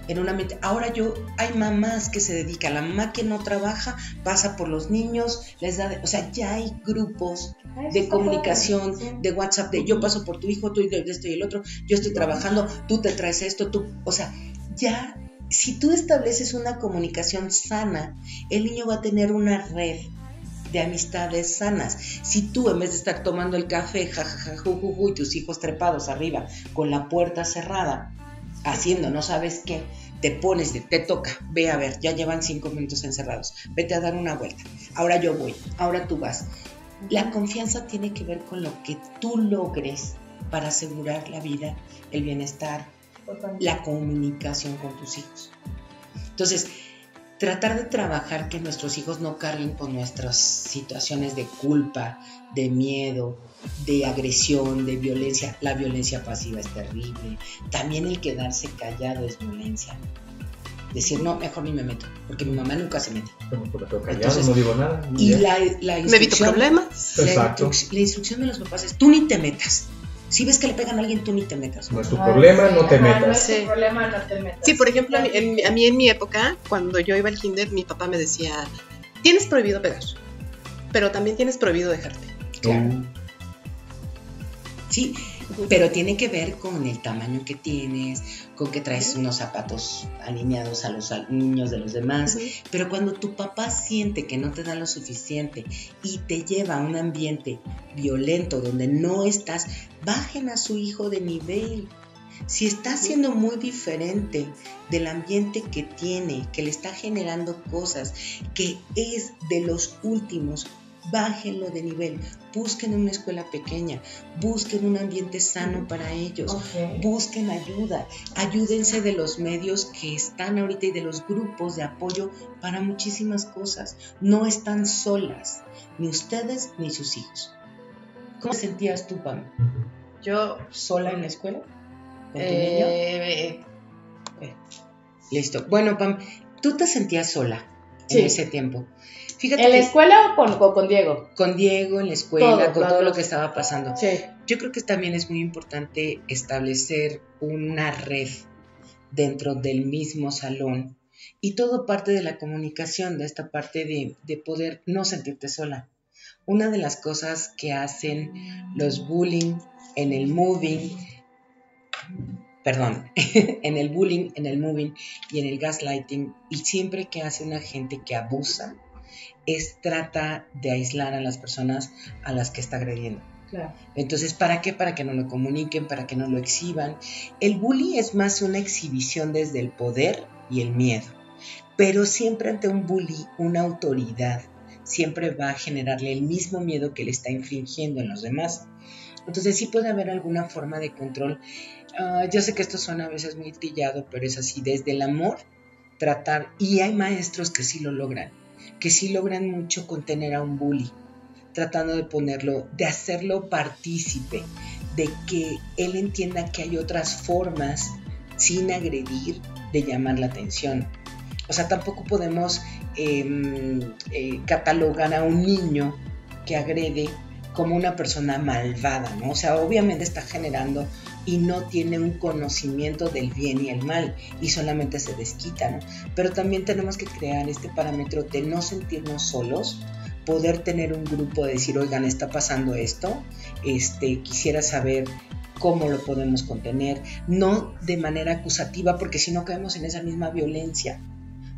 en un ambiente. Ahora yo, hay mamás que se dedican, la mamá que no trabaja pasa por los niños, les da, de- o sea, ya hay grupos de comunicación, de WhatsApp, de yo paso por tu hijo, tú y esto y el otro, yo estoy trabajando, tú te traes esto, tú, o sea, ya, si tú estableces una comunicación sana, el niño va a tener una red de amistades sanas. Si tú en vez de estar tomando el café, jajaja, ju, ju, ju, y tus hijos trepados arriba con la puerta cerrada, haciendo no sabes qué, te pones, de, te toca, ve a ver, ya llevan cinco minutos encerrados, vete a dar una vuelta, ahora yo voy, ahora tú vas. La confianza tiene que ver con lo que tú logres para asegurar la vida, el bienestar, la comunicación con tus hijos. Entonces, tratar de trabajar que nuestros hijos no carguen con nuestras situaciones de culpa, de miedo, de agresión, de violencia. La violencia pasiva es terrible. También el quedarse callado es violencia. Decir, no, mejor ni me meto, porque mi mamá nunca se mete. Callado, Entonces, no digo nada. Y la, la Me evito instrucción, problemas. la, Exacto. instruc- la instrucción de los papás es, tú ni te metas. Si ves que le pegan a alguien, tú ni te metas. No es tu Ah, problema, no te ajá, No metas. es Sí. tu problema, no te metas. Sí, por ejemplo, a mí, en, a mí en mi época, cuando yo iba al kinder, mi papá me decía, tienes prohibido pegar, pero también tienes prohibido dejarte. Claro. Sí, pero tiene que ver con el tamaño que tienes, con que traes unos zapatos alineados a los niños de los demás. Pero cuando tu papá siente que no te da lo suficiente y te lleva a un ambiente violento donde no estás, bajen a su hijo de nivel. Si está siendo muy diferente del ambiente que tiene, que le está generando cosas, que es de los últimos, bájenlo de nivel. Busquen una escuela pequeña, busquen un ambiente sano para ellos. Busquen ayuda, ayúdense de los medios que están ahorita y de los grupos de apoyo para muchísimas cosas. No están solas, ni ustedes ni sus hijos. ¿Cómo te sentías tú, Pam? Yo, ¿Sola en la escuela? ¿Con tu niño? eh, Listo. Bueno, Pam, tú te sentías sola Sí. en ese tiempo. Fíjate ¿En la escuela o con, o con Diego? con Diego en la escuela, Todo, con todo lo que estaba pasando. Sí. Yo creo que también es muy importante establecer una red dentro del mismo salón y todo parte de la comunicación, de esta parte de, de poder no sentirte sola. Una de las cosas que hacen los bullying en el moving, perdón, en el bullying, en el moving y en el gaslighting, y siempre que hace una gente que abusa, es trata de aislar a las personas a las que está agrediendo. Claro. Entonces, ¿para qué? Para que no lo comuniquen, para que no lo exhiban. El bully es más una exhibición desde el poder y el miedo. Pero siempre ante un bully, una autoridad siempre va a generarle el mismo miedo que le está infringiendo en los demás. Entonces sí puede haber alguna forma de control. Ah, yo sé que esto suena a veces muy trillado, pero es así, desde el amor, tratar, y hay maestros que sí lo logran, que sí logran mucho contener a un bully, tratando de ponerlo, de hacerlo partícipe, de que él entienda que hay otras formas, sin agredir, de llamar la atención. O sea, tampoco podemos eh, eh, catalogar a un niño que agrede como una persona malvada, ¿no? O sea, obviamente está generando y no tiene un conocimiento del bien y el mal y solamente se desquita, ¿no? Pero también tenemos que crear este parámetro de no sentirnos solos, poder tener un grupo de decir, oigan, está pasando esto, este, quisiera saber cómo lo podemos contener, no de manera acusativa, porque si no caemos en esa misma violencia.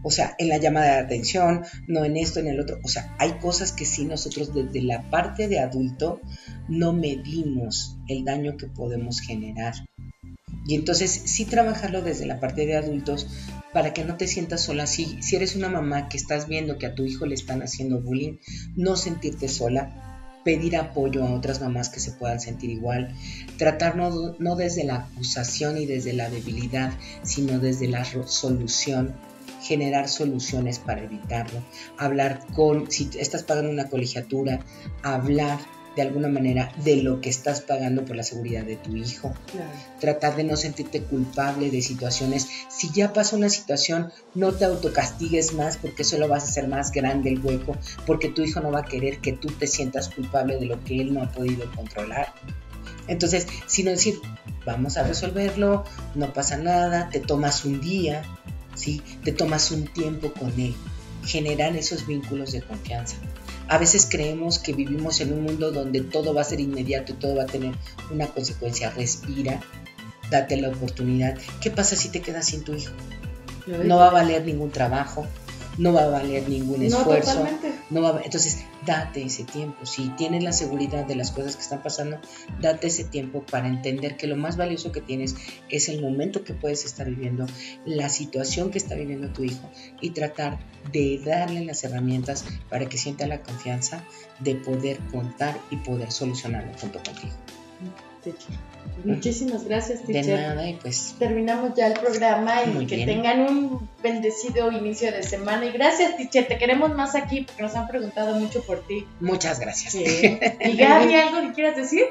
O sea, en la llamada de atención, no en esto, en el otro. O sea, hay cosas que sí nosotros desde la parte de adulto no medimos el daño que podemos generar. Y entonces sí trabajarlo desde la parte de adultos para que no te sientas sola. Si, si eres una mamá que estás viendo que a tu hijo le están haciendo bullying, no sentirte sola, pedir apoyo a otras mamás que se puedan sentir igual, tratar no, no desde la acusación y desde la debilidad, sino desde la solución, generar soluciones para evitarlo, hablar con, si estás pagando una colegiatura, hablar de alguna manera de lo que estás pagando por la seguridad de tu hijo, Claro. tratar de no sentirte culpable de situaciones. Si ya pasó una situación, no te autocastigues más porque solo vas a hacer más grande el hueco, porque tu hijo no va a querer que tú te sientas culpable de lo que él no ha podido controlar. Entonces, sino decir, vamos a resolverlo, no pasa nada, te tomas un día, ¿sí? Te tomas un tiempo con él, generar esos vínculos de confianza. A veces creemos que vivimos en un mundo donde todo va a ser inmediato y todo va a tener una consecuencia. Respira, date la oportunidad. ¿Qué pasa si te quedas sin tu hijo? No va a valer ningún trabajo, no va a valer ningún No, esfuerzo. totalmente. No va a- entonces, date ese tiempo. Si tienes la seguridad de las cosas que están pasando, date ese tiempo para entender que lo más valioso que tienes es el momento que puedes estar viviendo, la situación que está viviendo tu hijo y tratar de darle las herramientas para que sienta la confianza de poder contar y poder solucionarlo junto contigo. Teacher. Muchísimas gracias, De teacher. nada y pues Terminamos ya el programa y que bien. tengan un bendecido inicio de semana. Y gracias, teacher. Te queremos más aquí porque nos han preguntado mucho por ti. muchas gracias. Y Gaby, ¿algo que quieras decir?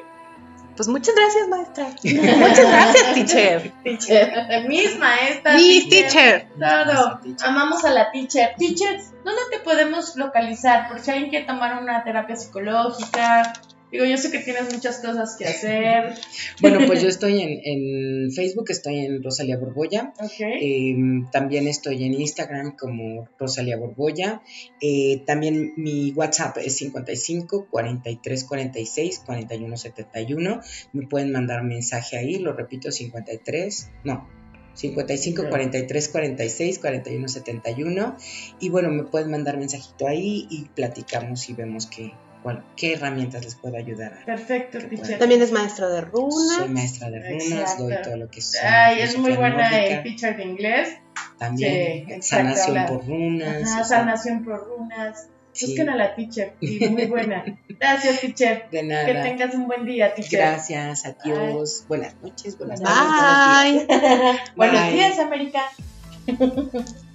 Pues muchas gracias, maestra. muchas gracias, teacher. Teacher. Mis maestras. Mis teacher. Todo. Gracias, teacher. Amamos a la teacher. Teacher, ¿dónde te podemos localizar? Por si alguien quiere tomar una terapia psicológica. Digo, yo sé que tienes muchas cosas que hacer. Bueno, pues yo estoy en, en Facebook, estoy en Rosalía Borbolla. Ok. Eh, también estoy en Instagram como Rosalía Borbolla. Eh, también mi WhatsApp es 55 43 46 41 71. Me pueden mandar mensaje ahí, lo repito, 53, no. 55 Ok. 43 46 41 71 y bueno me pueden mandar mensajito ahí y platicamos y vemos qué, bueno, qué herramientas les puedo ayudar a, Perfecto, teacher. También es maestra de runas. soy maestra de runas, Exacto. doy todo lo que es Ay, es muy buena el teacher de inglés. también Sí, sanación habla- por runas Ajá, sanación por runas. sí, Busquen a la teacher. Y muy buena. Gracias, teacher. de Que nada tengas un buen día, teacher. gracias adiós buenas noches buenas Bye. tardes buenos días. Bye. Buenos días, América.